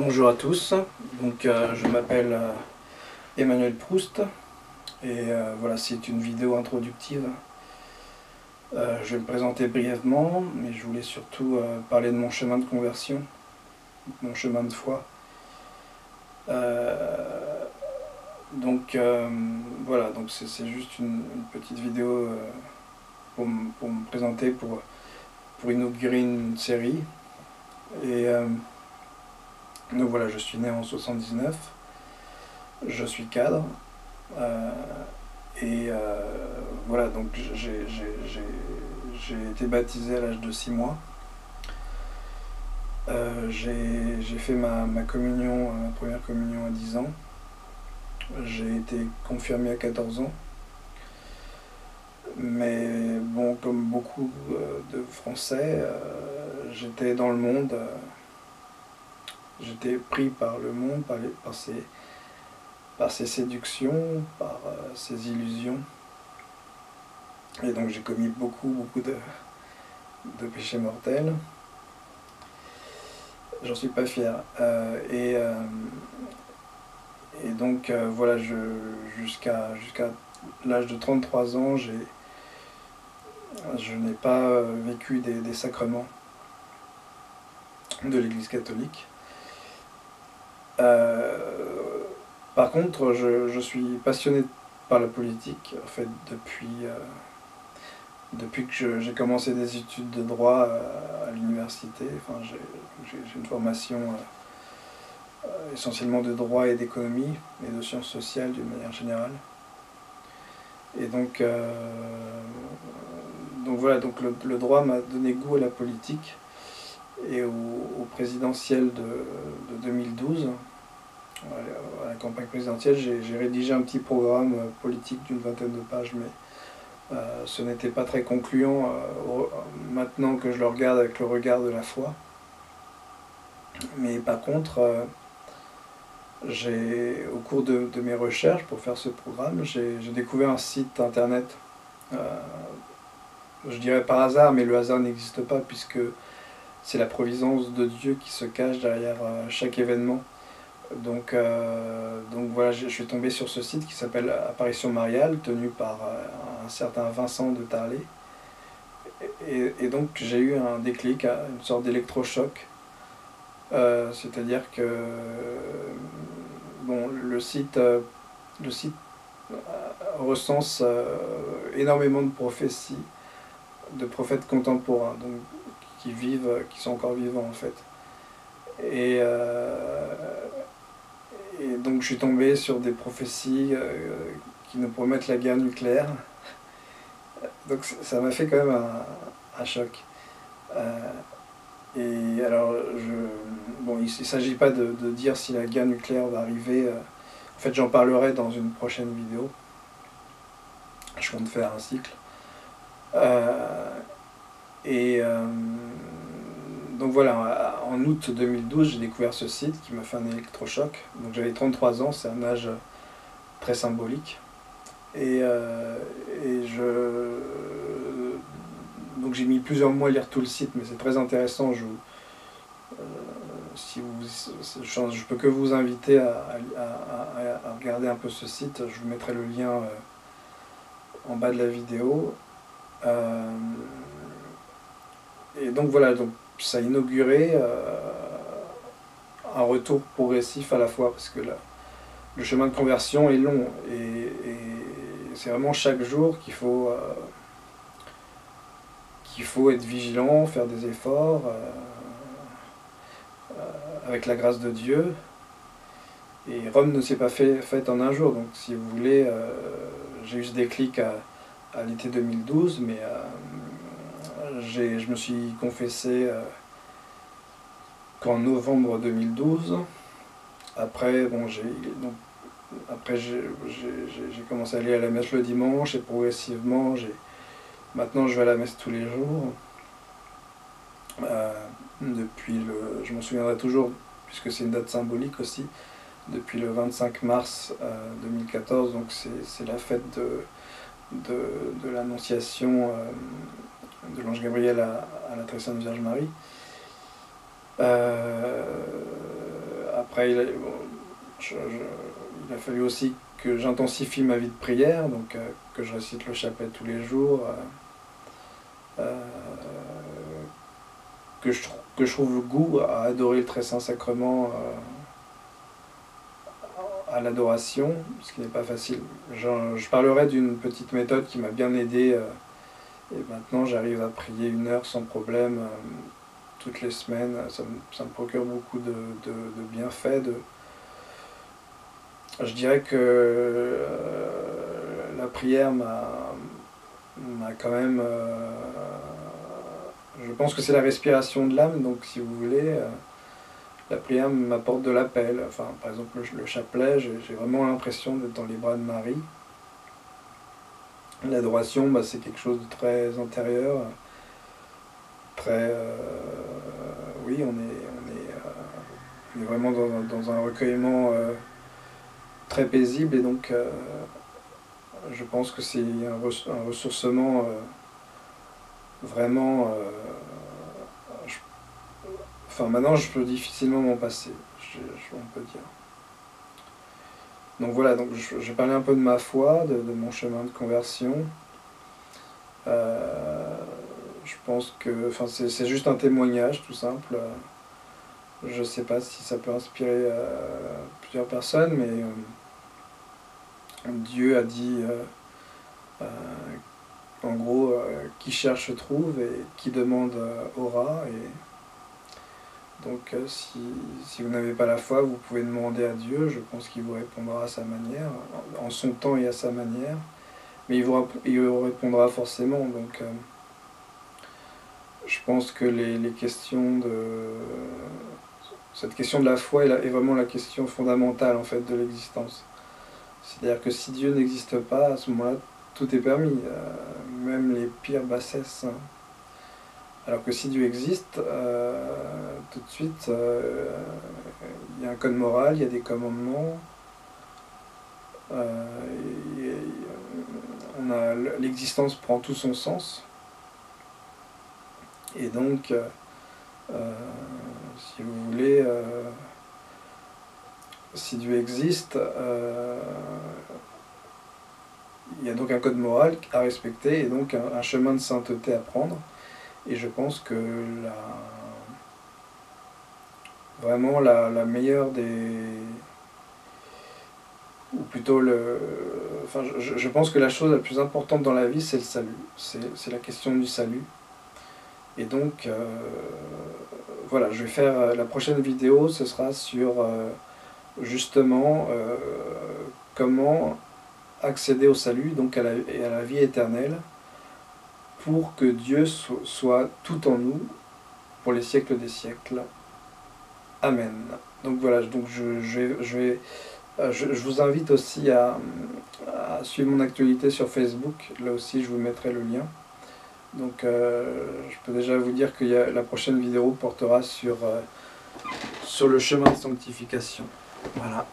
Bonjour à tous, donc euh, je m'appelle euh, Emmanuel Proust et euh, voilà c'est une vidéo introductive. je vais me présenter brièvement mais je voulais surtout parler de mon chemin de conversion, mon chemin de foi. donc voilà, donc c'est juste une, petite vidéo pour, me présenter, pour, pour inaugurer une série. Et donc voilà, je suis né en 79, je suis cadre, euh, et euh, voilà, donc j'ai été baptisé à l'âge de 6 mois. Euh, j'ai fait ma, communion, ma première communion à 10 ans. J'ai été confirmé à 14 ans. Mais bon, comme beaucoup de Français, j'étais dans le monde J'étais pris par le monde, par, par, ses, séductions, par euh, ses illusions. Et donc j'ai commis beaucoup, beaucoup de, de péchés mortels. J'en suis pas fier. Euh, et, euh, et donc voilà, jusqu'à l'âge de 33 ans, je n'ai pas vécu des sacrements de l'Église catholique. Euh, par contre, je, suis passionné par la politique, en fait, depuis, euh, depuis que j'ai commencé des études de droit euh, à, l'université. Enfin, j'ai une formation essentiellement de droit et d'économie, et de sciences sociales d'une manière générale. Et donc, donc voilà, donc le, droit m'a donné goût à la politique et au, présidentiel de, de 2012 à la campagne présidentielle, j'ai rédigé un petit programme euh, politique d'une vingtaine de pages, mais euh, ce n'était pas très concluant euh, maintenant que je le regarde avec le regard de la foi. Mais par contre, au cours de, mes recherches pour faire ce programme, j'ai découvert un site internet. je dirais par hasard, mais le hasard n'existe pas puisque c'est la providence de Dieu qui se cache derrière chaque événement. Donc, euh, donc voilà, je suis tombé sur ce site qui s'appelle Apparition Mariale, tenu par euh, un certain Vincent de Tarlet. Et, donc j'ai eu un déclic, une sorte d'électrochoc. Euh, c'est-à-dire que bon, le site, le site recense énormément de prophéties, de prophètes contemporains, donc qui vivent, qui sont encore vivants en fait. Et, et donc je suis tombé sur des prophéties euh, qui nous promettent la guerre nucléaire. Donc ça m'a fait quand même un, choc. Euh, et alors, bon, il ne s'agit pas de, dire si la guerre nucléaire va arriver. Euh, en fait, j'en parlerai dans une prochaine vidéo. Je compte faire un cycle. et donc voilà, en août 2012, j'ai découvert ce site qui m'a fait un électrochoc. Donc j'avais 33 ans, c'est un âge très symbolique. Et, euh, je. Donc j'ai mis plusieurs mois à lire tout le site, mais c'est très intéressant. Je, euh, peux que vous inviter à, regarder un peu ce site. Je vous mettrai le lien euh, en bas de la vidéo. et donc voilà, donc ça a inauguré euh, un retour progressif à la fois, parce que le chemin de conversion est long, et, c'est vraiment chaque jour qu'il faut, euh, qu'il faut être vigilant, faire des efforts, euh, avec la grâce de Dieu. Et Rome ne s'est pas fait, faite en un jour, donc si vous voulez, j'ai eu ce déclic à, à l'été 2012, mais je me suis confessé euh, qu'en novembre 2012. Après, bon, j'ai après j'ai commencé à aller à la messe le dimanche et progressivement, maintenant je vais à la messe tous les jours. Euh, depuis le, je m'en souviendrai toujours, puisque c'est une date symbolique aussi, depuis le 25 mars 2014, euh, donc c'est la fête de, de, l'Annonciation de l'ange Gabriel à, la très sainte Vierge Marie. Euh, après, il a, fallu aussi que j'intensifie ma vie de prière, donc que je récite le chapelet tous les jours, que, je, que je trouve goût à adorer le très saint sacrement à l'adoration, ce qui n'est pas facile. Je, parlerai d'une petite méthode qui m'a bien aidé euh, et maintenant j'arrive à prier une heure sans problème euh, toutes les semaines. Ça me, procure beaucoup de, bienfaits. Je dirais que euh, la prière m'a quand même... je pense que c'est la respiration de l'âme, donc si vous voulez la prière m'apporte de l'appel. Enfin, par exemple, le, chapelet, j'ai vraiment l'impression d'être dans les bras de Marie. L'adoration, bah, c'est quelque chose de très intérieur, très... Euh, oui, on est, on est, euh, vraiment dans, un recueillement euh, très paisible et donc je pense que c'est un, ressourcement vraiment Enfin, maintenant, je peux difficilement m'en passer, je, on peut dire. Donc voilà, donc je parlais un peu de ma foi, de, mon chemin de conversion. Euh, je pense que enfin, c'est juste un témoignage tout simple. Je ne sais pas si ça peut inspirer euh, plusieurs personnes, mais euh, Dieu a dit en gros qui cherche trouve et qui demande aura. Donc euh, si, vous n'avez pas la foi, vous pouvez demander à Dieu, je pense qu'il vous répondra à sa manière, en son temps et à sa manière, mais il vous, répondra forcément. Donc euh, je pense que les, questions de... Cette question de la foi est, vraiment la question fondamentale en fait de l'existence. C'est-à-dire que si Dieu n'existe pas, à ce moment-là, tout est permis, euh, même les pires bassesses. Hein. Alors que si Dieu existe, euh, tout de suite, euh, il y a un code moral, il y a des commandements. Euh, l'existence prend tout son sens. Et donc, si vous voulez, si Dieu existe, il y a donc un code moral à respecter et donc un chemin de sainteté à prendre. Et je pense que la, vraiment la, meilleure des... Ou plutôt le... Enfin, je, pense que la chose la plus importante dans la vie, c'est le salut. C'est la question du salut. Et donc, euh, voilà, je vais faire la prochaine vidéo, ce sera sur euh, justement euh, comment accéder au salut, donc à la, et à la vie éternelle pour que Dieu soit tout en nous pour les siècles des siècles. Amen. Donc voilà, donc je, euh, vous invite aussi à, suivre mon actualité sur Facebook. Là aussi, je vous mettrai le lien. Donc euh, je peux déjà vous dire que la prochaine vidéo portera sur, euh, sur le chemin de sanctification. Voilà.